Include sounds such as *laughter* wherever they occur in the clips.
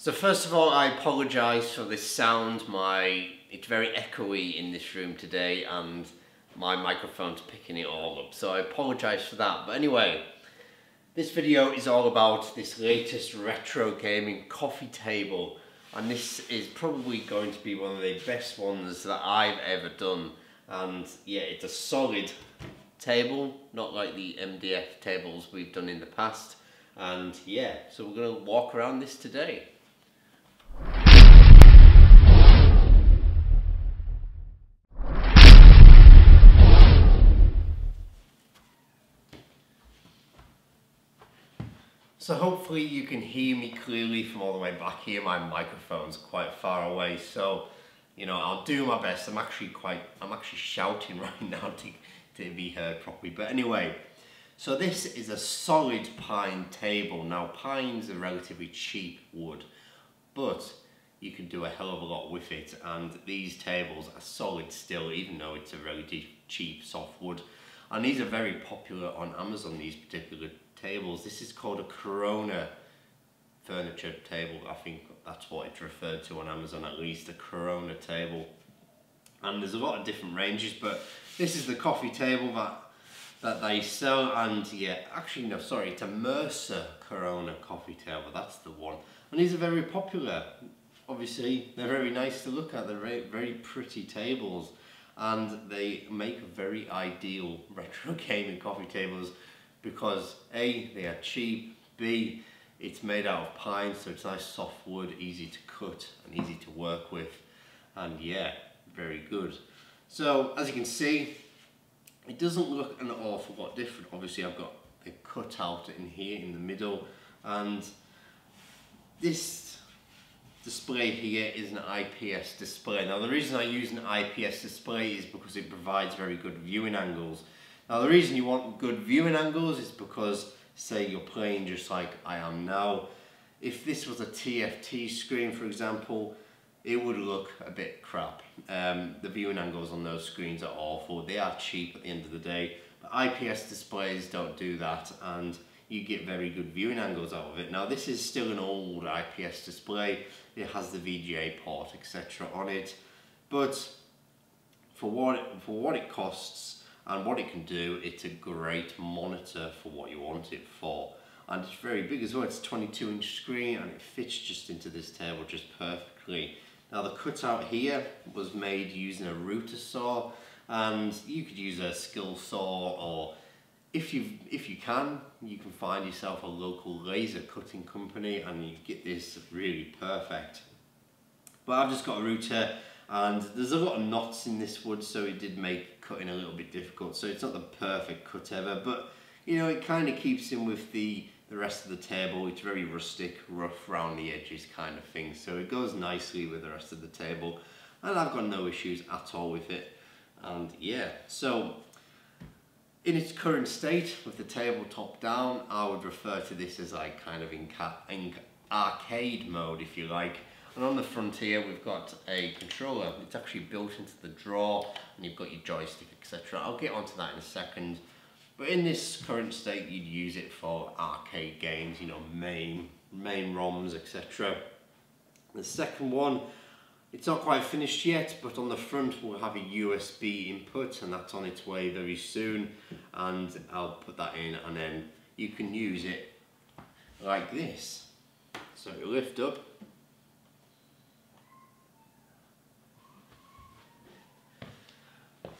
So first of all, I apologise for this sound. My it's very echoey in this room today, and my microphone's picking it all up. So I apologise for that. But anyway, this video is all about this latest retro gaming coffee table, and this is probably going to be one of the best ones that I've ever done. And yeah, it's a solid table, not like the MDF tables we've done in the past. And yeah, so we're gonna walk around this today. So hopefully you can hear me clearly from all the way back here. My microphone's quite far away, so you know I'll do my best. I'm actually quite, I'm actually shouting *laughs* right now to, to be heard properly. But anyway, so this is a solid pine table. Now pine's a relatively cheap wood, but you can do a hell of a lot with it. And these tables are solid still, even though it's a really cheap soft wood. And these are very popular on Amazon, these particular tables. This is called a Corona furniture table. I think that's what it's referred to on Amazon at least, a Corona table. And there's a lot of different ranges, but this is the coffee table that that they sell. And yeah actually no sorry it's a Mercer Corona coffee table. That's the one. And these are very popular. Obviously they're very nice to look at. They're very, very pretty tables. And they make very ideal *laughs* retro gaming coffee tables because A, they are cheap, B, it's made out of pine, so it's nice soft wood, easy to cut and easy to work with. And yeah, very good. So as you can see, it doesn't look an awful lot different. Obviously I've got the cutout in here in the middle and this display here is an IPS display. Now the reason I use an IPS display is because it provides very good viewing angles. Now the reason you want good viewing angles is because say you're playing just like I am now. If this was a TFT screen for example, it would look a bit crap. Um, the viewing angles on those screens are awful. They are cheap at the end of the day. But IPS displays don't do that and you get very good viewing angles out of it. Now this is still an old IPS display. It has the VGA port etc on it. But for what, it, for what it costs, and what it can do it's a great monitor for what you want it for. And it's very big as well it's a 22 inch screen and it fits just into this table just perfectly. Now the cutout here was made using a router saw and you could use a skill saw or if you if you can you can find yourself a local laser cutting company and you get this really perfect. But I've just got a router and there's a lot of knots in this wood so it did make cutting a little bit difficult. So it's not the perfect cut ever but you know it kind of keeps in with the the rest of the table. It's very rustic rough around the edges kind of thing. So it goes nicely with the rest of the table. And I've got no issues at all with it. And yeah so in its current state with the table top down I would refer to this as like kind of in, in arcade mode if you like and on the front here we've got a controller. It's actually built into the drawer and you've got your joystick etc. I'll get onto that in a second. But in this current state you'd use it for arcade games, you know, MAME, MAME ROMs etc. The second one, it's not quite finished yet, but on the front we'll have a USB input and that's on its way very soon. And I'll put that in and then you can use it like this. So you lift up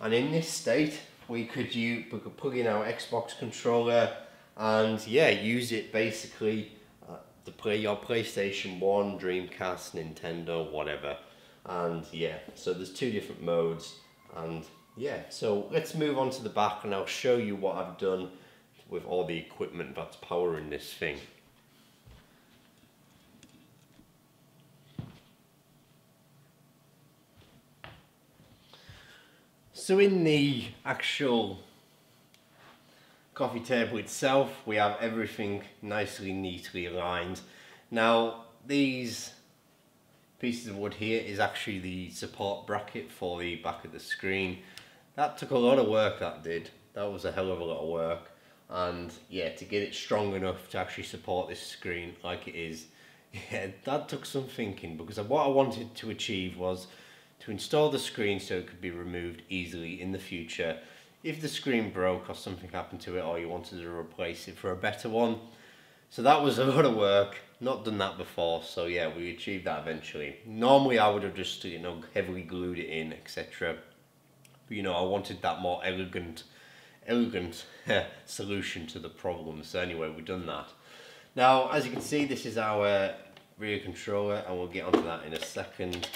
and in this state we could could plug in our Xbox controller and yeah use it basically uh, to play your PlayStation 1, Dreamcast, Nintendo, whatever and yeah so there's two different modes and yeah so let's move on to the back and I'll show you what I've done with all the equipment that's powering this thing. So in the actual coffee table itself, we have everything nicely, neatly aligned. Now, these pieces of wood here is actually the support bracket for the back of the screen. That took a lot of work, that did. That was a hell of a lot of work. And yeah, to get it strong enough to actually support this screen like it is, *laughs* Yeah, that took some thinking because what I wanted to achieve was to install the screen so it could be removed easily in the future if the screen broke or something happened to it or you wanted to replace it for a better one. So that was *laughs* a lot of work, not done that before, so yeah, we achieved that eventually. Normally I would have just, you know, heavily glued it in, etc. But you know, I wanted that more elegant, elegant *laughs* solution to the problem. So anyway, we've done that. Now, as you can see, this is our rear controller, and we'll get onto that in a second.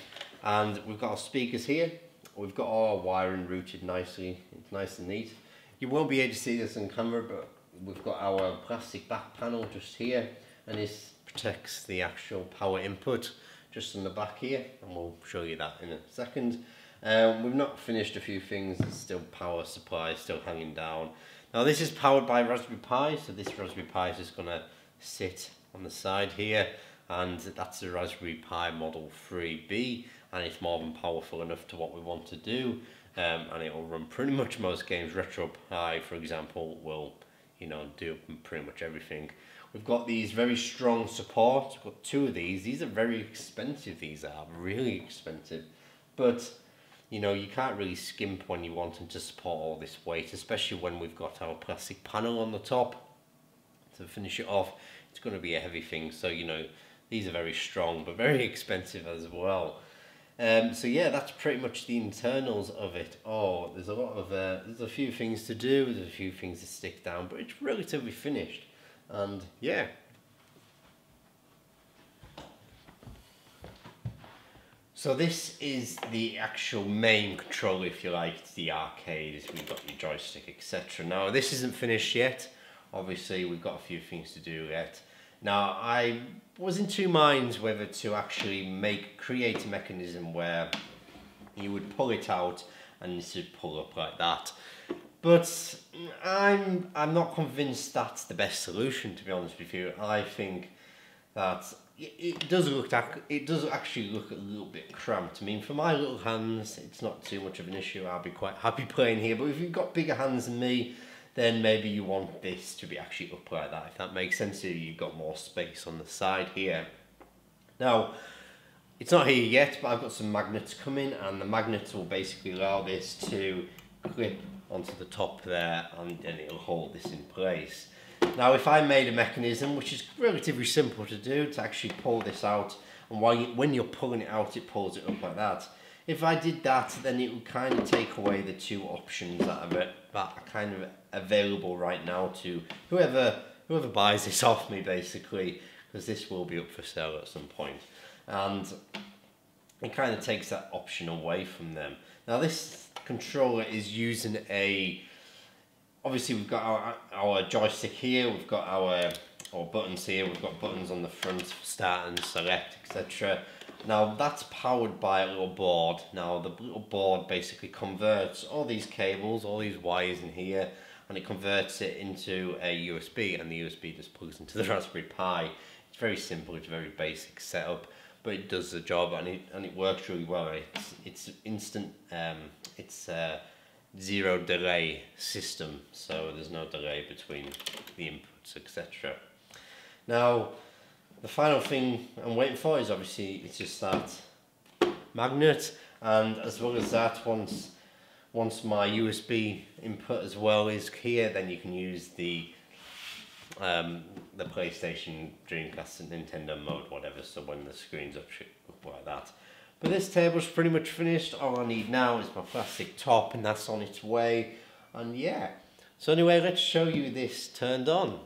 And we've got our speakers here. We've got our wiring routed nicely. It's nice and neat. You won't be able to see this on camera, but we've got our plastic back panel just here, and this protects the actual power input just on the back here, and we'll show you that in a second. Um, we've not finished a few things, there's still power supply still hanging down. Now this is powered by Raspberry Pi, so this Raspberry Pi is just going to sit on the side here and that's the Raspberry Pi Model 3B and it's more than powerful enough to what we want to do um, and it will run pretty much most games. RetroPie for example will you know do pretty much everything. We've got these very strong supports, we've got two of these, these are very expensive. These are, really expensive. But you know you can't really skimp when you want them to support all this weight especially when we've got our plastic panel on the top to finish it off. It's going to be a heavy thing. So you know these are very strong but very *laughs* expensive as well um, so yeah that's pretty much the internals of it oh there's a lot of uh, there's a few things to do there's a few things to stick down but it's relatively finished and yeah So this is the actual main control, if you like, it's the arcade, we've got your joystick, etc. Now this isn't finished yet, obviously we've got a few things to do yet. Now I was in two minds whether to actually make create a mechanism where you would pull it out and this would pull up like that. But I'm I'm not convinced that's the best solution to be honest with you. I think that it does look it does actually look a little bit cramped. I mean, for my little hands, it's not too much of an issue. I'll be quite happy *laughs* playing here. But if you've got bigger hands than me, then maybe you want this to be actually up like that. If that makes sense to you, you've got more space on the side here. Now, it's not here yet, but I've got some magnets coming, and the magnets will basically allow this to clip onto the top there, and then it'll hold this in place. Now, if I made a mechanism, which is relatively simple to do, to actually pull this out, and while you, when you're pulling it out, it pulls it up like that. If I did that, then it would kind of take away the two options that are, that I kind of available right now to whoever whoever buys this *laughs* off me basically because this will be up for sale at some point. And it kind of takes that option away from them. Now this controller is using a obviously we've got our, our joystick here we've got our our buttons here we've got buttons on the front start and select etc now that's powered by a little board. Now the little board basically converts all these cables all these wires in here and it converts it into a USB and the USB just plugs into the *laughs* Raspberry Pi. It's very simple, it's a very basic setup, but it does the job and it, and it works really well. It's, it's instant, um, it's a zero delay system, so there's no delay between the inputs, etc. Now, the final thing I'm waiting for is obviously it's just that magnet and as well as that once once my USB input as well is here, then you can use the um, the PlayStation, Dreamcast, and Nintendo mode, whatever. So when the screen's up, like that. But this table's pretty much finished. All I need now is my plastic top, and that's on its way. And yeah. So anyway, let's show you this turned on.